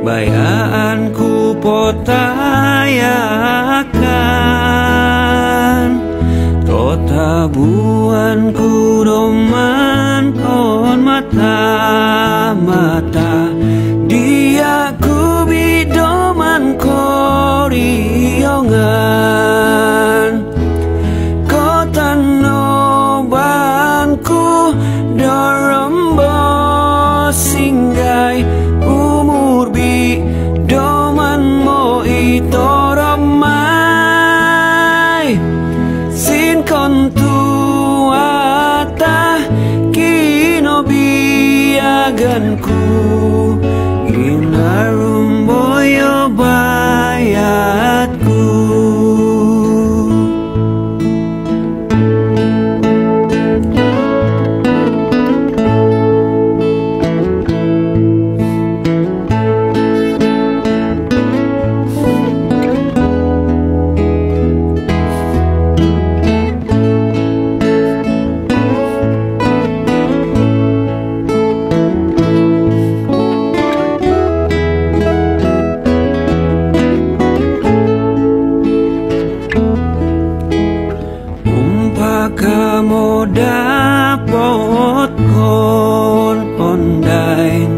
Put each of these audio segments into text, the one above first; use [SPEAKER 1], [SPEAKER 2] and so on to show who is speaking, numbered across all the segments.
[SPEAKER 1] bayaanku potayakan. Tota buanku doman kon mata-mata. Dia ku bidoman koriongan. Kota nobanku dorombo singgah. kaibiganku Ginara dapot kon ondain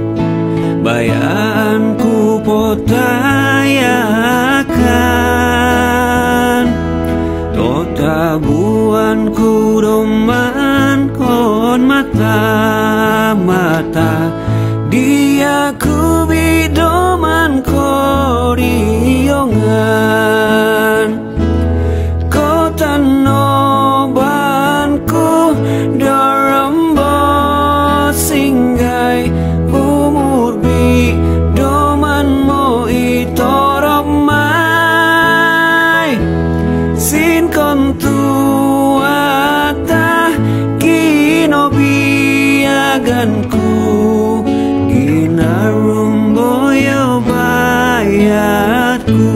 [SPEAKER 1] Bayaan ku potayakan Totabuan ku doman kon mata-mata kaibiganku Ginarumboyo bayatku.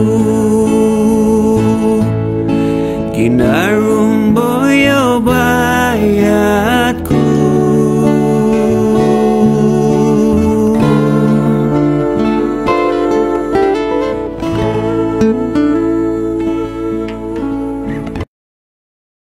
[SPEAKER 1] Ginarumboyo bayatku